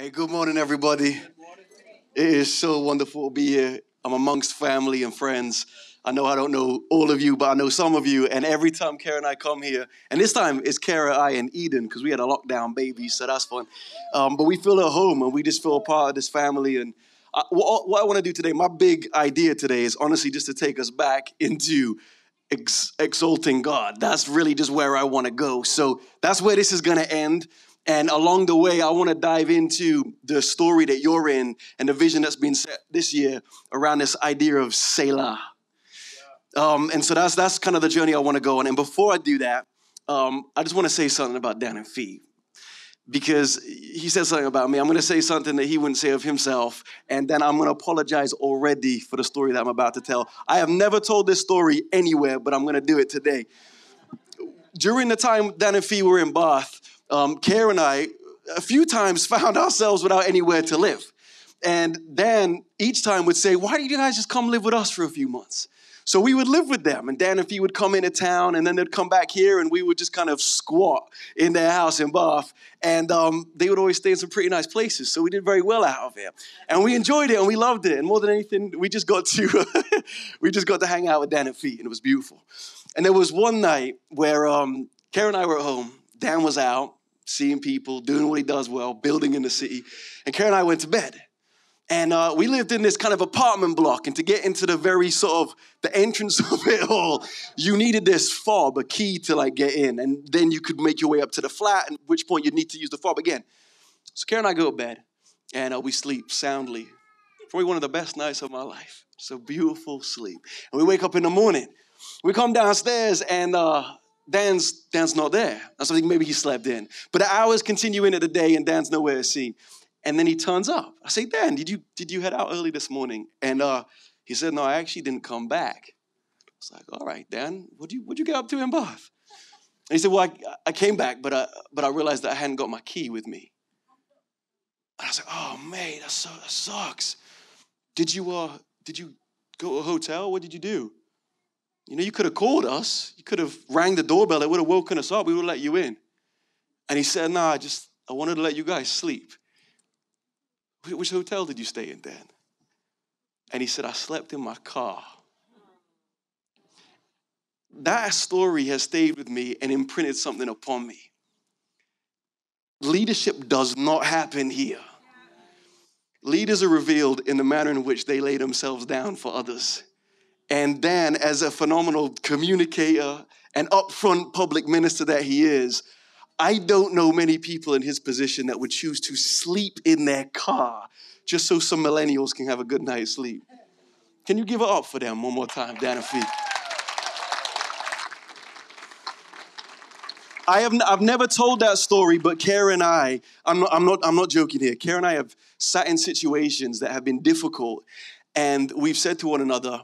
Hey, good morning, everybody. It is so wonderful to be here. I'm amongst family and friends. I know I don't know all of you, but I know some of you. And every time Kara and I come here, and this time it's Kara, I, and Eden, because we had a lockdown baby, so that's fun. Um, but we feel at home and we just feel a part of this family. And I, what, I want to do today, my big idea today is honestly just to take us back into ex- exalting God. That's really just where I want to go. So that's where this is going to end. And along the way, I want to dive into the story that you're in and the vision that's been set this year around this idea of Selah. Um, and so that's that's kind of the journey I want to go on. And before I do that, um, I just want to say something about Dan and Fee. Because he said something about me. I'm going to say something that he wouldn't say of himself. And then I'm going to apologize already for the story that I'm about to tell. I have never told this story anywhere, but I'm going to do it today. During the time Dan and Fee were in Bath, um, Kara and I, a few times, found ourselves without anywhere to live. And Dan each time would say, Why don't you guys just come live with us for a few months? So we would live with them, and Dan and Fee would come into town, and then they'd come back here, and we would just kind of squat in their house in Bath. And um, they would always stay in some pretty nice places, so we did very well out of it. And we enjoyed it, and we loved it. And more than anything, we just got to we just got to hang out with Dan and Fee, and it was beautiful. And there was one night where um, Kara and I were at home. Dan was out seeing people, doing what he does well, building in the city. And Kara and I went to bed. And uh, we lived in this kind of apartment block. And to get into the very sort of the entrance of it all, you needed this fob, a key to like get in. And then you could make your way up to the flat, at which point you'd need to use the fob again. So Kara and I go to bed and uh, we sleep soundly. Probably one of the best nights of my life. So beautiful sleep. And we wake up in the morning. We come downstairs and uh, Dan's, Dan's not there. I was thinking maybe he slept in. But the hours continue into the day and Dan's nowhere to see. And then he turns up. I say, Dan, did you, did you head out early this morning? And uh, he said, no, I actually didn't come back. I was like, all right, Dan, what'd you, what'd you get up to in Bath? And he said, well, I, I came back, but I, but I realized that I hadn't got my key with me. And I was like, oh, man, that, so, that sucks. Did you, uh, did you go to a hotel? What did you do? You know, you could have called us. You could have rang the doorbell. It would have woken us up. We would have let you in. And he said, "No, nah, I just I wanted to let you guys sleep." Which hotel did you stay in, Dan? And he said, "I slept in my car." That story has stayed with me and imprinted something upon me. Leadership does not happen here. Leaders are revealed in the manner in which they lay themselves down for others. And Dan, as a phenomenal communicator and upfront public minister that he is, I don't know many people in his position that would choose to sleep in their car just so some millennials can have a good night's sleep. Can you give it up for them one more time, Dan and Fee? I have I've never told that story, but Kara and I, I'm not, I'm not, I'm not joking here. Kara and I have sat in situations that have been difficult, and we've said to one another,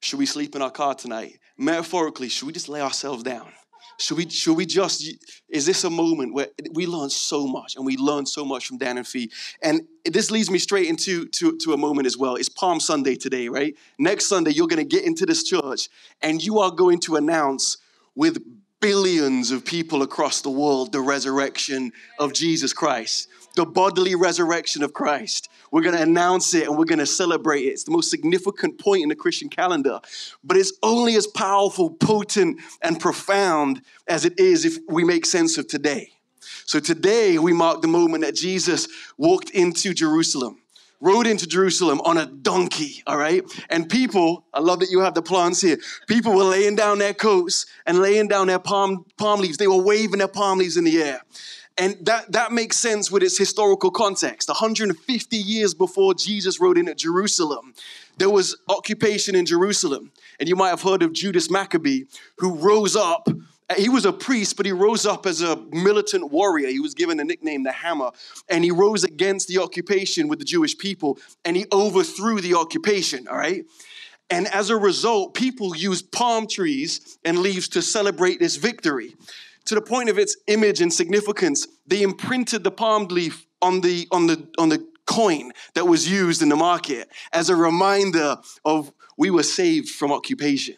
should we sleep in our car tonight? Metaphorically, should we just lay ourselves down? Should we, should we just, is this a moment where we learn so much and we learn so much from Dan and Fee? And this leads me straight into to, to a moment as well. It's Palm Sunday today, right? Next Sunday, you're going to get into this church and you are going to announce with billions of people across the world the resurrection of Jesus Christ, the bodily resurrection of Christ. We're going to announce it and we're going to celebrate it. It's the most significant point in the Christian calendar, but it's only as powerful, potent, and profound as it is if we make sense of today. So today we mark the moment that Jesus walked into Jerusalem rode into Jerusalem on a donkey, all right? And people, I love that you have the plants here. People were laying down their coats and laying down their palm, palm leaves. They were waving their palm leaves in the air. And that, that makes sense with its historical context. 150 years before Jesus rode into Jerusalem, there was occupation in Jerusalem. And you might have heard of Judas Maccabee, who rose up. He was a priest, but he rose up as a militant warrior. He was given the nickname the Hammer. And he rose against the occupation with the Jewish people, and he overthrew the occupation, all right? And as a result, people used palm trees and leaves to celebrate this victory to the point of its image and significance, they imprinted the palm leaf on the, on the, on the coin that was used in the market as a reminder of we were saved from occupation.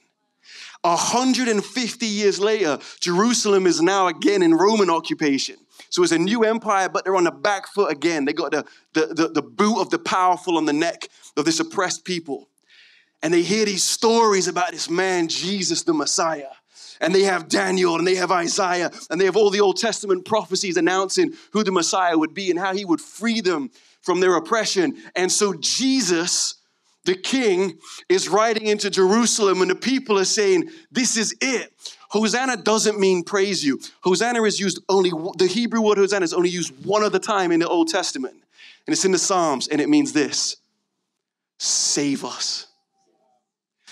150 years later, Jerusalem is now again in Roman occupation. So it's a new empire, but they're on the back foot again. They got the, the, the, the boot of the powerful on the neck of this oppressed people. And they hear these stories about this man, Jesus the Messiah. And they have Daniel and they have Isaiah and they have all the Old Testament prophecies announcing who the Messiah would be and how he would free them from their oppression. And so Jesus, the king, is riding into Jerusalem and the people are saying, This is it. Hosanna doesn't mean praise you. Hosanna is used only, the Hebrew word Hosanna is only used one other time in the Old Testament. And it's in the Psalms, and it means this save us.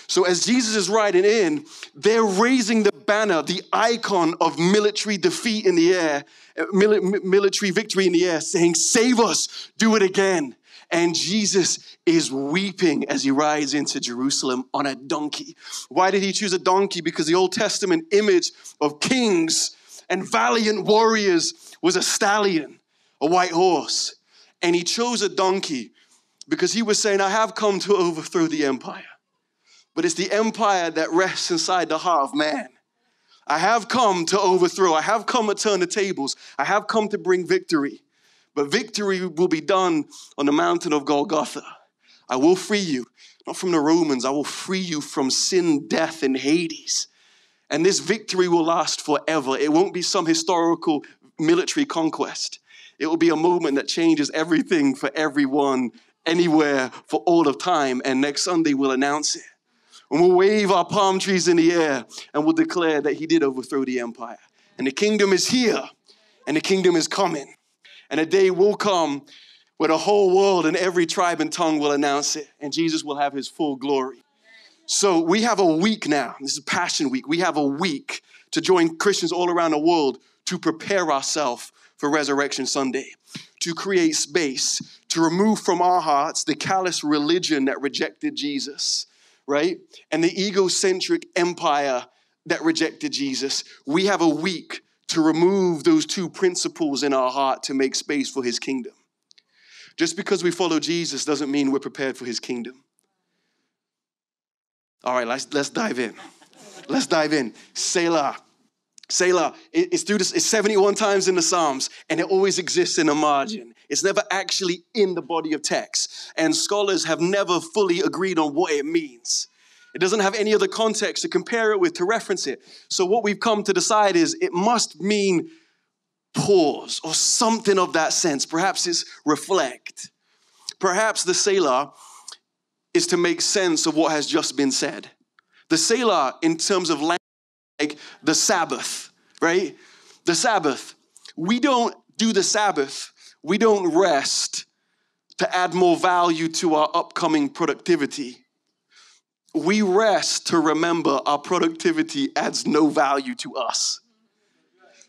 So as Jesus is riding in, they're raising the banner, the icon of military defeat in the air, uh, military victory in the air, saying, Save us, do it again. And Jesus is weeping as he rides into Jerusalem on a donkey. Why did he choose a donkey? Because the Old Testament image of kings and valiant warriors was a stallion, a white horse. And he chose a donkey because he was saying, I have come to overthrow the empire but it's the empire that rests inside the heart of man. I have come to overthrow, I have come to turn the tables, I have come to bring victory. But victory will be done on the mountain of Golgotha. I will free you, not from the Romans, I will free you from sin, death, and Hades. And this victory will last forever. It won't be some historical military conquest. It will be a moment that changes everything for everyone, anywhere, for all of time. And next Sunday, we'll announce it. And we'll wave our palm trees in the air and we'll declare that he did overthrow the empire. And the kingdom is here and the kingdom is coming. And a day will come where the whole world and every tribe and tongue will announce it and Jesus will have his full glory. So we have a week now. This is Passion Week. We have a week to join Christians all around the world to prepare ourselves for Resurrection Sunday, to create space, to remove from our hearts the callous religion that rejected Jesus right? And the egocentric empire that rejected Jesus. We have a week to remove those two principles in our heart to make space for his kingdom. Just because we follow Jesus doesn't mean we're prepared for his kingdom. All right, let's, let's dive in. Let's dive in. Selah. Selah. It's through this, it's 71 times in the Psalms, and it always exists in a margin. It's never actually in the body of text. And scholars have never fully agreed on what it means. It doesn't have any other context to compare it with, to reference it. So, what we've come to decide is it must mean pause or something of that sense. Perhaps it's reflect. Perhaps the Selah is to make sense of what has just been said. The Selah, in terms of language, like the Sabbath, right? The Sabbath. We don't do the Sabbath we don't rest to add more value to our upcoming productivity. We rest to remember our productivity adds no value to us.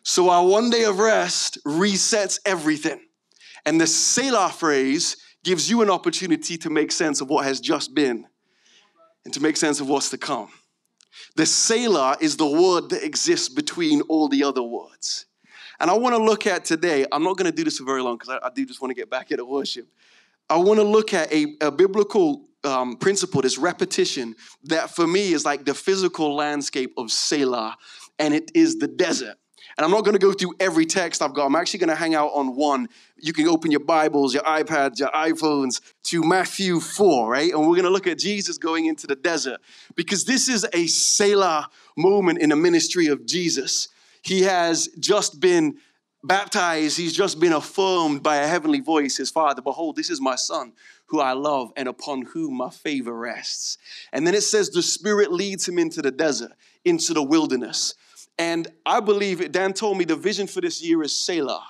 So our one day of rest resets everything. And the Selah phrase gives you an opportunity to make sense of what has just been and to make sense of what's to come. The Selah is the word that exists between all the other words. And I want to look at today, I'm not going to do this for very long because I, I, do just want to get back into worship. I want to look at a, a biblical um, principle, this repetition, that for me is like the physical landscape of Selah, and it is the desert. And I'm not going to go through every text I've got. I'm actually going to hang out on one. You can open your Bibles, your iPads, your iPhones to Matthew 4, right? And we're going to look at Jesus going into the desert because this is a Selah moment in the ministry of Jesus. He has just been baptized, he's just been affirmed by a heavenly voice, his father. Behold, this is my son who I love and upon whom my favor rests. And then it says the Spirit leads him into the desert, into the wilderness. And I believe, it, Dan told me the vision for this year is Selah.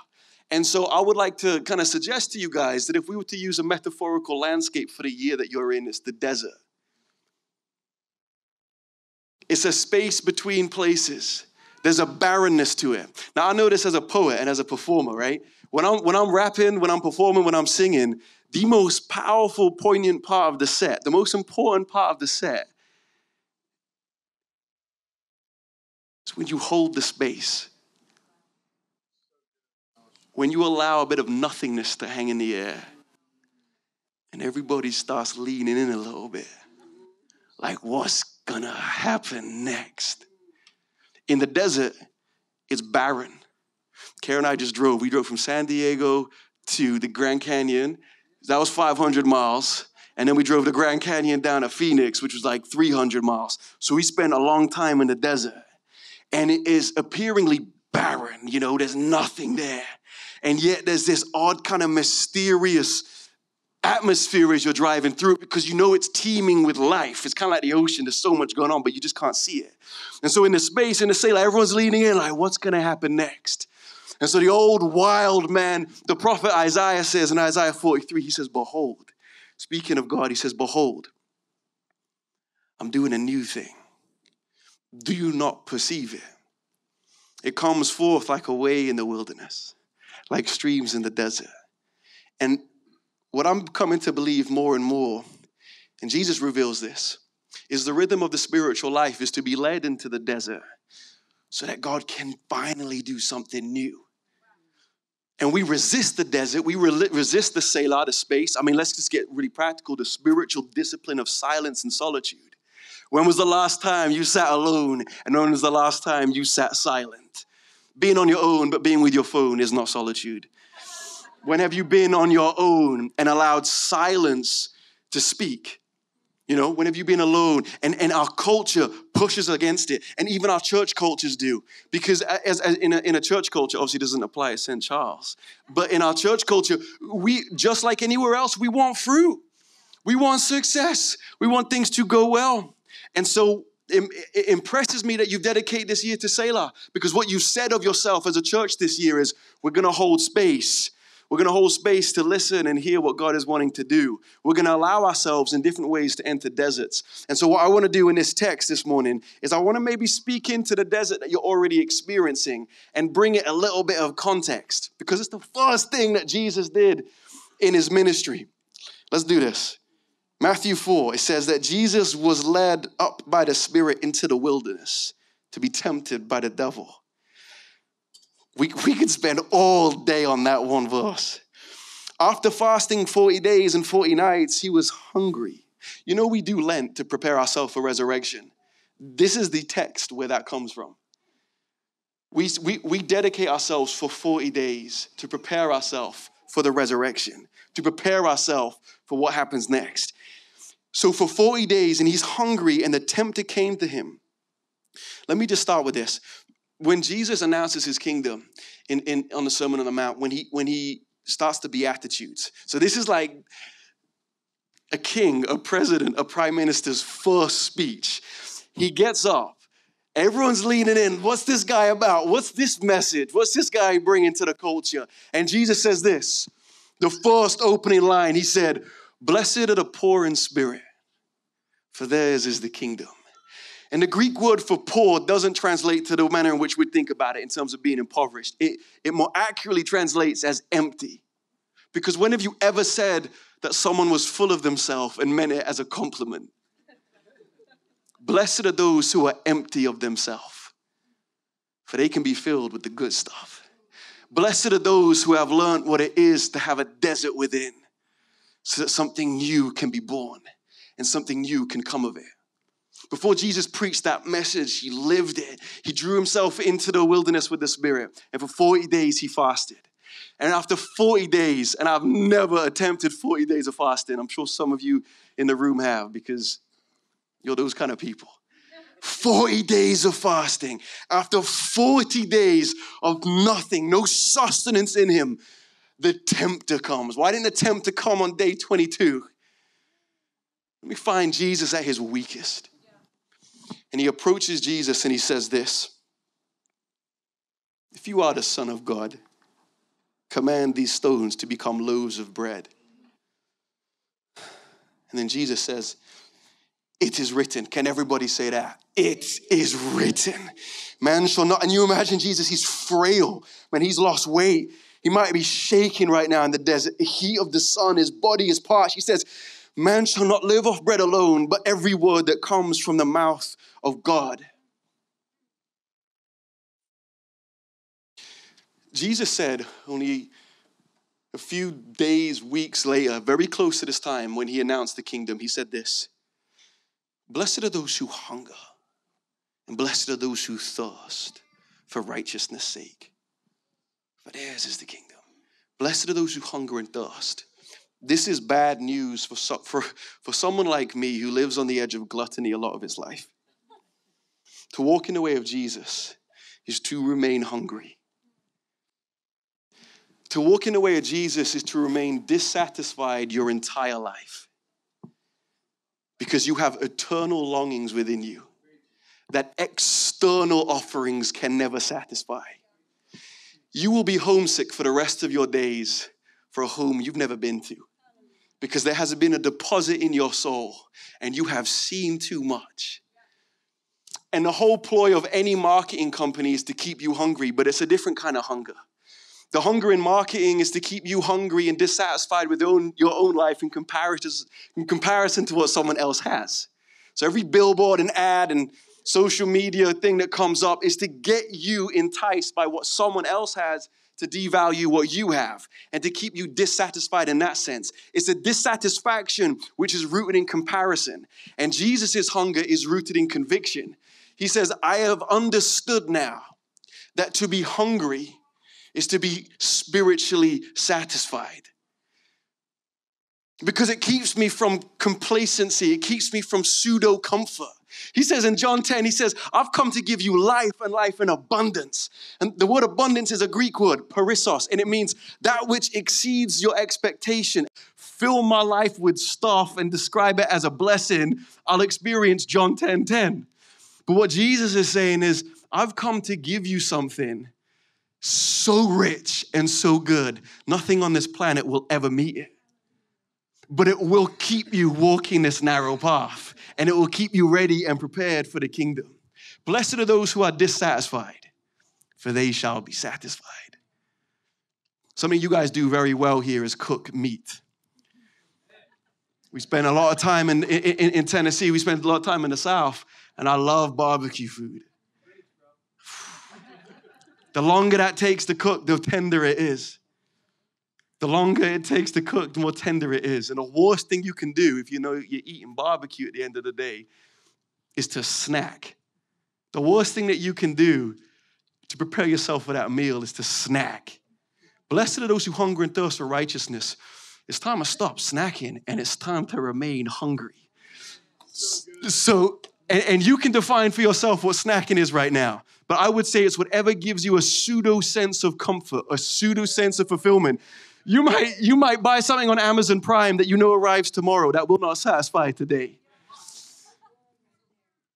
And so I would like to kind of suggest to you guys that if we were to use a metaphorical landscape for the year that you're in, it's the desert. It's a space between places. There's a barrenness to it. Now, I know this as a poet and as a performer, right? When I'm, when I'm rapping, when I'm performing, when I'm singing, the most powerful, poignant part of the set, the most important part of the set, is when you hold the space. When you allow a bit of nothingness to hang in the air and everybody starts leaning in a little bit. Like, what's gonna happen next? In the desert, it's barren. Kara and I just drove. We drove from San Diego to the Grand Canyon. That was 500 miles. And then we drove the Grand Canyon down to Phoenix, which was like 300 miles. So we spent a long time in the desert. And it is appearingly barren, you know, there's nothing there. And yet there's this odd kind of mysterious atmosphere as you're driving through because you know it's teeming with life. It's kind of like the ocean. There's so much going on, but you just can't see it. And so in the space, in the Selah, everyone's leaning in like, what's going to happen next? And so the old wild man, the prophet Isaiah says in Isaiah 43, he says, Behold, speaking of God, he says, Behold, I'm doing a new thing. Do you not perceive it? It comes forth like a way in the wilderness, like streams in the desert. And what I'm coming to believe more and more, and Jesus reveals this, is the rhythm of the spiritual life is to be led into the desert so that God can finally do something new. And we resist the desert, we resist the Selah, the space. I mean, let's just get really practical the spiritual discipline of silence and solitude. When was the last time you sat alone? And when was the last time you sat silent? Being on your own, but being with your phone is not solitude. When have you been on your own and allowed silence to speak? You know, when have you been alone? And, and our culture pushes against it. And even our church cultures do. Because as, as in, a, in a church culture, obviously doesn't apply at St. Charles. But in our church culture, we, just like anywhere else, we want fruit. We want success. We want things to go well. And so it, impresses me that you've dedicated this year to Selah because what you said of yourself as a church this year is we're going to hold space we're going to hold space to listen and hear what God is wanting to do. We're going to allow ourselves in different ways to enter deserts. And so, what I want to do in this text this morning is I want to maybe speak into the desert that you're already experiencing and bring it a little bit of context because it's the first thing that Jesus did in his ministry. Let's do this. Matthew 4, it says that Jesus was led up by the Spirit into the wilderness to be tempted by the devil. We, we could spend all day on that one verse. After fasting 40 days and 40 nights, he was hungry. You know, we do Lent to prepare ourselves for resurrection. This is the text where that comes from. We, we, we dedicate ourselves for 40 days to prepare ourselves for the resurrection, to prepare ourselves for what happens next. So, for 40 days, and he's hungry, and the tempter came to him. Let me just start with this when Jesus announces his kingdom in, in on the Sermon on the Mount, when he when he starts the Beatitudes. So this is like a king, a president, a prime minister's first speech. He gets up. Everyone's leaning in. What's this guy about? What's this message? What's this guy bringing to the culture? And Jesus says this the first opening line, he said, Blessed are the poor in spirit, for theirs is the kingdom. And the Greek word for poor doesn't translate to the manner in which we think about it in terms of being impoverished. It, it more accurately translates as empty. Because when have you ever said that someone was full of themselves and meant it as a compliment? Blessed are those who are empty of themselves, for they can be filled with the good stuff. Blessed are those who have learned what it is to have a desert within, so that something new can be born and something new can come of it. Before Jesus preached that message, he lived it. He drew himself into the wilderness with the Spirit. And for 40 days, he fasted. And after 40 days, and I've never attempted 40 days of fasting, I'm sure some of you in the room have because you're those kind of people. 40 days of fasting. After 40 days of nothing, no sustenance in him, the tempter comes. Why didn't the tempter come on day 22? Let me find Jesus at his weakest. And he approaches Jesus and he says this If you are the Son of God, command these stones to become loaves of bread. And then Jesus says, It is written. Can everybody say that? It is written. Man shall not. And you imagine Jesus, he's frail. When he's lost weight, he might be shaking right now in the desert. The heat of the sun, his body is parched. He says, Man shall not live off bread alone, but every word that comes from the mouth of God. Jesus said only a few days, weeks later, very close to this time when he announced the kingdom, he said this Blessed are those who hunger, and blessed are those who thirst for righteousness' sake. for theirs is the kingdom. Blessed are those who hunger and thirst. This is bad news for, for, for someone like me who lives on the edge of gluttony a lot of his life. To walk in the way of Jesus is to remain hungry. To walk in the way of Jesus is to remain dissatisfied your entire life because you have eternal longings within you that external offerings can never satisfy. You will be homesick for the rest of your days for a home you've never been to because there hasn't been a deposit in your soul and you have seen too much. And the whole ploy of any marketing company is to keep you hungry, but it's a different kind of hunger. The hunger in marketing is to keep you hungry and dissatisfied with own, your own life in comparison, in comparison to what someone else has. So every billboard and ad and social media thing that comes up is to get you enticed by what someone else has to devalue what you have and to keep you dissatisfied in that sense. It's a dissatisfaction which is rooted in comparison. And Jesus' hunger is rooted in conviction. He says, I have understood now that to be hungry is to be spiritually satisfied. Because it keeps me from complacency, it keeps me from pseudo comfort. He says in John 10, he says, I've come to give you life and life in abundance. And the word abundance is a Greek word, perissos, and it means that which exceeds your expectation. Fill my life with stuff and describe it as a blessing. I'll experience John 10 10. But what Jesus is saying is, I've come to give you something so rich and so good, nothing on this planet will ever meet it. But it will keep you walking this narrow path and it will keep you ready and prepared for the kingdom. Blessed are those who are dissatisfied, for they shall be satisfied. Something you guys do very well here is cook meat. We spend a lot of time in, in, in Tennessee, we spend a lot of time in the South, and I love barbecue food. The longer that takes to cook, the tender it is. The longer it takes to cook, the more tender it is. And the worst thing you can do if you know you're eating barbecue at the end of the day is to snack. The worst thing that you can do to prepare yourself for that meal is to snack. Blessed are those who hunger and thirst for righteousness. It's time to stop snacking and it's time to remain hungry. So, and, and you can define for yourself what snacking is right now. But I would say it's whatever gives you a pseudo sense of comfort, a pseudo sense of fulfillment. You might, you might buy something on Amazon Prime that you know arrives tomorrow that will not satisfy today.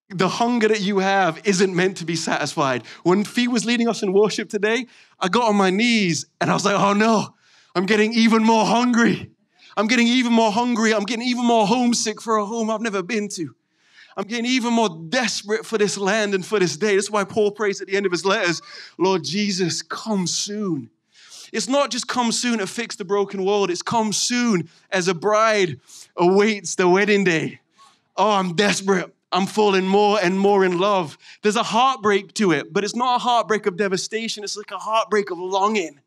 The hunger that you have isn't meant to be satisfied. When Fee was leading us in worship today, I got on my knees and I was like, oh no, I'm getting even more hungry. I'm getting even more hungry. I'm getting even more homesick for a home I've never been to. I'm getting even more desperate for this land and for this day. That's why Paul prays at the end of his letters, Lord Jesus, come soon. It's not just come soon to fix the broken world, it's come soon as a bride awaits the wedding day. Oh, I'm desperate. I'm falling more and more in love. There's a heartbreak to it, but it's not a heartbreak of devastation, it's like a heartbreak of longing.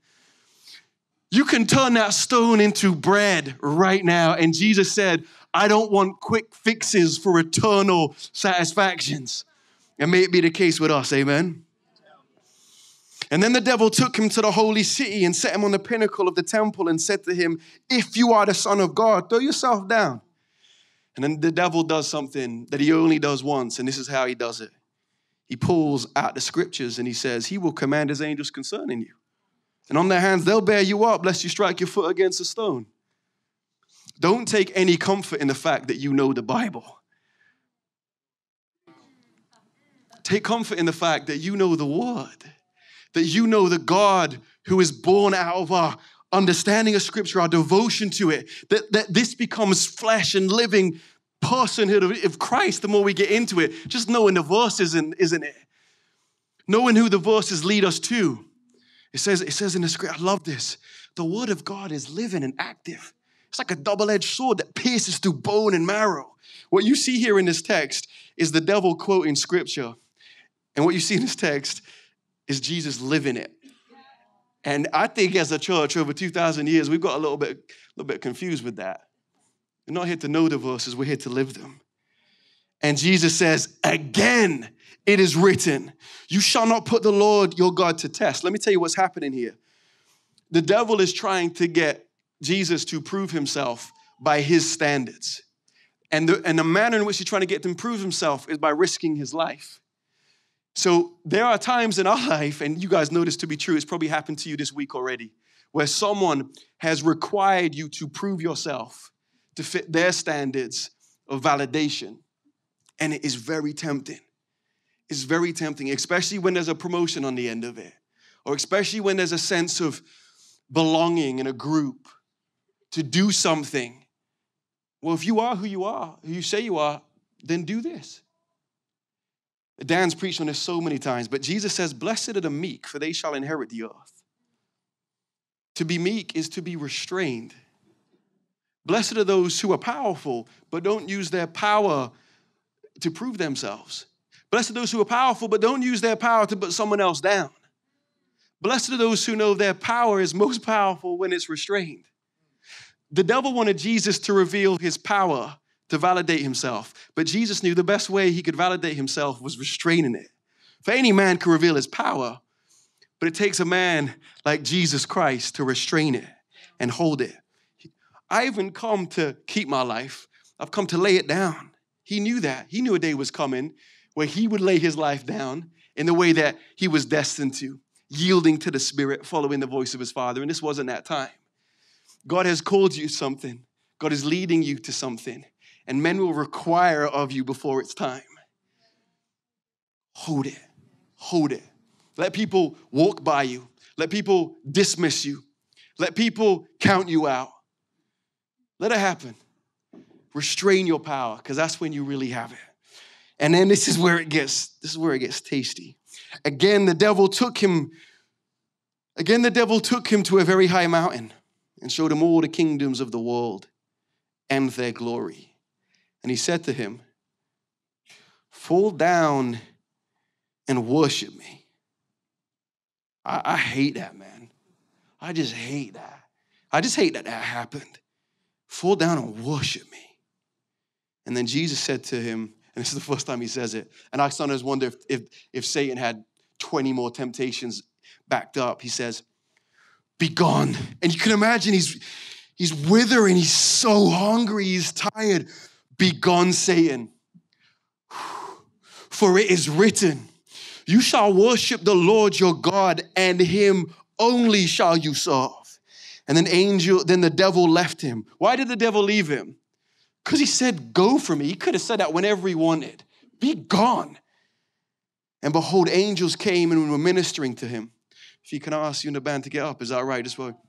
You can turn that stone into bread right now. And Jesus said, I don't want quick fixes for eternal satisfactions. And may it be the case with us, amen? And then the devil took him to the holy city and set him on the pinnacle of the temple and said to him, If you are the Son of God, throw yourself down. And then the devil does something that he only does once, and this is how he does it. He pulls out the scriptures and he says, He will command his angels concerning you. And on their hands, they'll bear you up, lest you strike your foot against a stone. Don't take any comfort in the fact that you know the Bible. Take comfort in the fact that you know the Word, that you know the God who is born out of our understanding of Scripture, our devotion to it, that, that this becomes flesh and living personhood of, Christ the more we get into it. Just knowing the verses, isn't, isn't it? Knowing who the verses lead us to. It says, it says in the script, I love this. The word of God is living and active. It's like a double edged sword that pierces through bone and marrow. What you see here in this text is the devil quoting scripture. And what you see in this text is Jesus living it. And I think as a church over 2,000 years, we've got a little bit, a little bit confused with that. We're not here to know the verses, we're here to live them. And Jesus says, again, it is written, You shall not put the Lord your God to test. Let me tell you what's happening here. the devil is trying to get Jesus to prove himself by his standards. And the, and the manner in which he's trying to get to prove himself is by risking his life. So there are times in our life, and you guys know this to be true, it's probably happened to you this week already, where someone has required you to prove yourself to fit their standards of validation. And it is very tempting. It's very tempting, especially when there's a promotion on the end of it, or especially when there's a sense of belonging in a group to do something. Well, if you are who you are, who you say you are, then do this. Dan's preached on this so many times, but Jesus says, Blessed are the meek, for they shall inherit the earth. To be meek is to be restrained. Blessed are those who are powerful, but don't use their power to prove themselves. Blessed are those who are powerful, but don't use their power to put someone else down. Blessed are those who know their power is most powerful when it's restrained. The devil wanted Jesus to reveal his power to validate himself, but Jesus knew the best way he could validate himself was restraining it. For any man can reveal his power, but it takes a man like Jesus Christ to restrain it and hold it. I haven't come to keep my life, I've come to lay it down. He knew that. He knew a day was coming where he would lay his life down in the way that he was destined to, yielding to the Spirit, following the voice of his Father. And this wasn't that time. God has called you something, God is leading you to something, and men will require of you before it's time. Hold it, hold it. Let people walk by you, let people dismiss you, let people count you out. Let it happen. Restrain your power, because that's when you really have it. And then this is where it gets, this is where it gets tasty. Again, the devil took him, again, the devil took him to a very high mountain and showed him all the kingdoms of the world and their glory. And he said to him, Fall down and worship me. I, I hate that, man. I just hate that. I just hate that that happened. Fall down and worship me. And then Jesus said to him, and this is the first time he says it, and I sometimes wonder if, if, if Satan had 20 more temptations backed up. He says, Be gone. And you can imagine he's, he's withering, he's so hungry, he's tired. Be gone, Satan. For it is written, You shall worship the Lord your God, and him only shall you serve. And then angel, then the devil left him. Why did the devil leave him? Because he said, Go for me. He could have said that whenever he wanted. Be gone. And behold, angels came and were ministering to him. If you can ask you in the band to get up, is that right? Just well,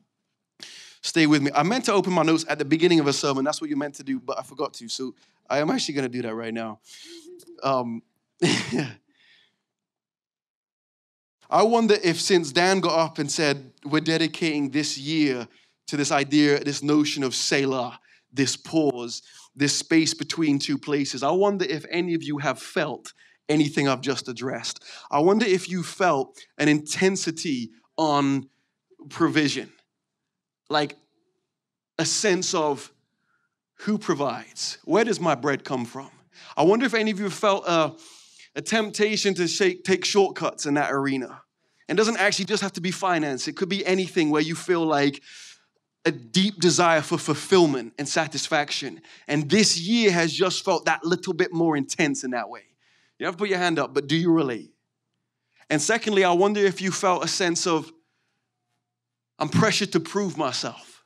stay with me. I meant to open my notes at the beginning of a sermon. That's what you meant to do, but I forgot to. So I am actually going to do that right now. Um, I wonder if since Dan got up and said, we're dedicating this year to this idea, this notion of Selah, this pause, this space between two places, I wonder if any of you have felt anything I've just addressed. I wonder if you felt an intensity on provision, like a sense of who provides? Where does my bread come from? I wonder if any of you felt a a temptation to shake, take shortcuts in that arena. It doesn't actually just have to be finance, it could be anything where you feel like a deep desire for fulfillment and satisfaction. And this year has just felt that little bit more intense in that way. You have to put your hand up, but do you relate? And secondly, I wonder if you felt a sense of, I'm pressured to prove myself.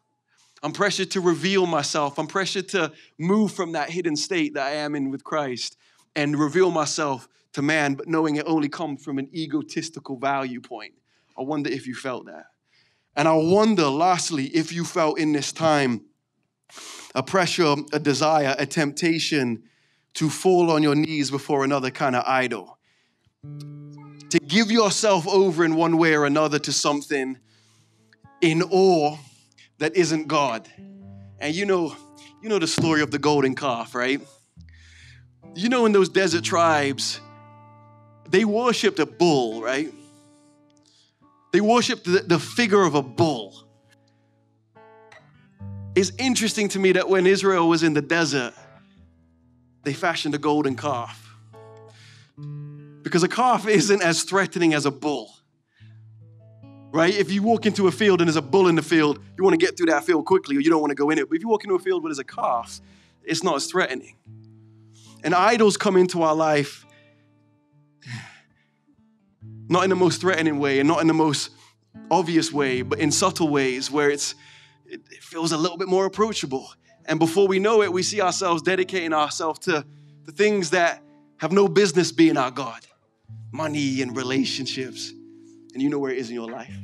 I'm pressured to reveal myself. I'm pressured to move from that hidden state that I am in with Christ and reveal myself to man, but knowing it only comes from an egotistical value point. I wonder if you felt that. And I wonder, lastly, if you felt in this time a pressure, a desire, a temptation to fall on your knees before another kind of idol. To give yourself over in one way or another to something in awe that isn't God. And you know, you know the story of the golden calf, right? You know, in those desert tribes, they worshiped a bull, right? They worshiped the, the figure of a bull. It's interesting to me that when Israel was in the desert, they fashioned a golden calf. Because a calf isn't as threatening as a bull. right? If you walk into a field and there's a bull in the field, you want to get through that field quickly or you don't want to go in it. But if you walk into a field where there's a calf, it's not as threatening. And idols come into our life not in the most threatening way and not in the most obvious way, but in subtle ways where it's it feels a little bit more approachable. And before we know it, we see ourselves dedicating ourselves to the things that have no business being our God money and relationships. And you know where it is in your life.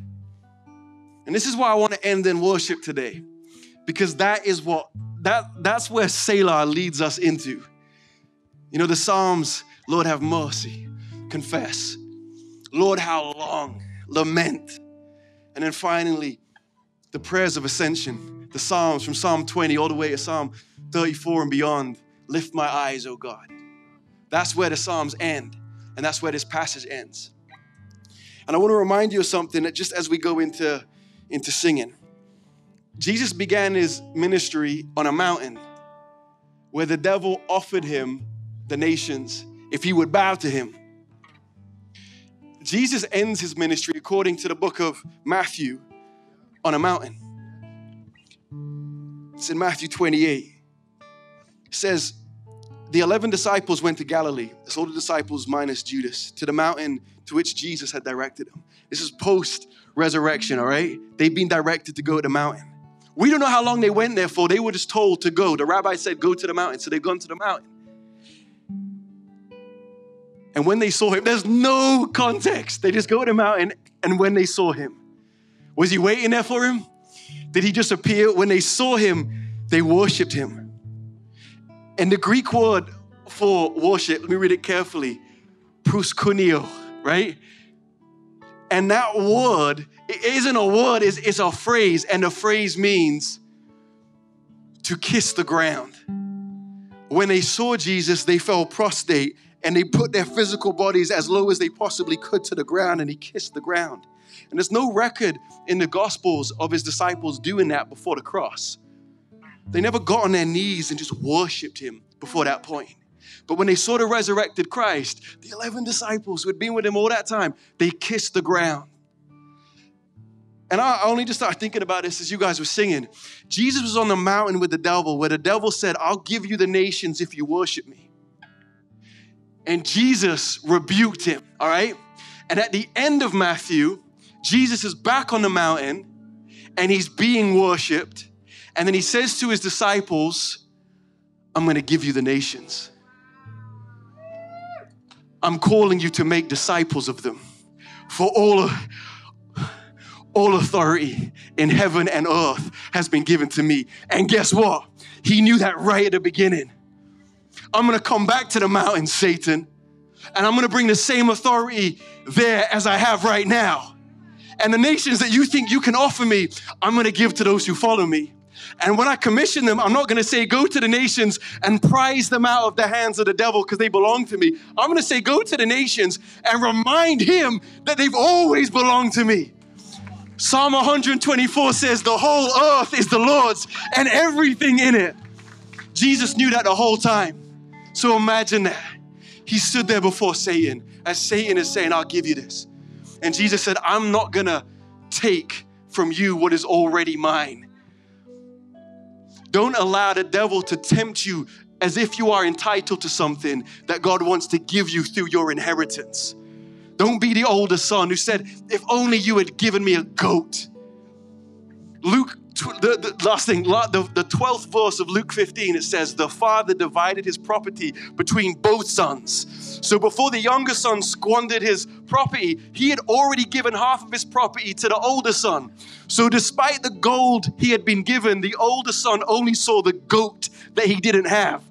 And this is why I want to end in worship today. Because that is what that that's where Selah leads us into. You know, the Psalms, Lord have mercy, confess. Lord, how long? Lament. And then finally, the prayers of ascension, the Psalms from Psalm 20 all the way to Psalm 34 and beyond. Lift my eyes, O God. That's where the Psalms end, and that's where this passage ends. And I want to remind you of something that just as we go into, into singing, Jesus began his ministry on a mountain where the devil offered him the nations if he would bow to him. Jesus ends his ministry according to the book of Matthew on a mountain. It's in Matthew 28. It says, The 11 disciples went to Galilee, that's all the disciples minus Judas, to the mountain to which Jesus had directed them. This is post resurrection, all right? They've been directed to go to the mountain. We don't know how long they went there for. They were just told to go. The rabbi said, Go to the mountain. So they've gone to the mountain. And when they saw him, there's no context. They just go to the mountain, and when they saw him, was he waiting there for him? Did he just appear? When they saw him, they worshiped him. And the Greek word for worship, let me read it carefully proskuneo, right? And that word it isn't a word, it's, it's a phrase, and the phrase means to kiss the ground. When they saw Jesus, they fell prostrate and they put their physical bodies as low as they possibly could to the ground, and he kissed the ground. And there's no record in the Gospels of his disciples doing that before the cross. They never got on their knees and just worshiped him before that point. But when they saw the resurrected Christ, the 11 disciples who had been with him all that time, they kissed the ground. And I only just started thinking about this as you guys were singing. Jesus was on the mountain with the devil, where the devil said, I'll give you the nations if you worship me. And Jesus rebuked him, all right? And at the end of Matthew, Jesus is back on the mountain and he's being worshiped. And then he says to his disciples, I'm going to give you the nations. I'm calling you to make disciples of them. For all, all authority in heaven and earth has been given to me. And guess what? He knew that right at the beginning. I'm going to come back to the mountain, Satan, and I'm going to bring the same authority there as I have right now. And the nations that you think you can offer me, I'm going to give to those who follow me. And when I commission them, I'm not going to say, go to the nations and prize them out of the hands of the devil because they belong to me. I'm going to say, go to the nations and remind him that they've always belonged to me. Psalm 124 says, the whole earth is the Lord's and everything in it. Jesus knew that the whole time. So imagine that. He stood there before Satan as Satan is saying, I'll give you this. And Jesus said, I'm not going to take from you what is already mine. Don't allow the devil to tempt you as if you are entitled to something that God wants to give you through your inheritance. Don't be the older son who said, If only you had given me a goat. The, the, last thing, the, the 12th verse of Luke 15, it says, The father divided his property between both sons. So before the younger son squandered his property, he had already given half of his property to the older son. So despite the gold he had been given, the older son only saw the goat that he didn't have.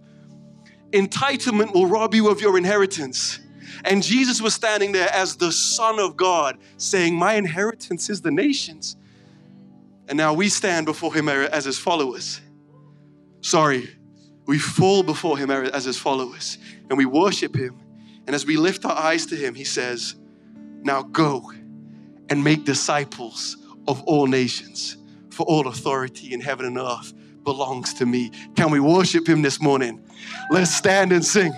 Entitlement will rob you of your inheritance. And Jesus was standing there as the Son of God, saying, My inheritance is the nations. And now we stand before him er, as his followers. Sorry, we fall before him er, as his followers and we worship him. And as we lift our eyes to him, he says, Now go and make disciples of all nations, for all authority in heaven and earth belongs to me. Can we worship him this morning? Let's stand and sing.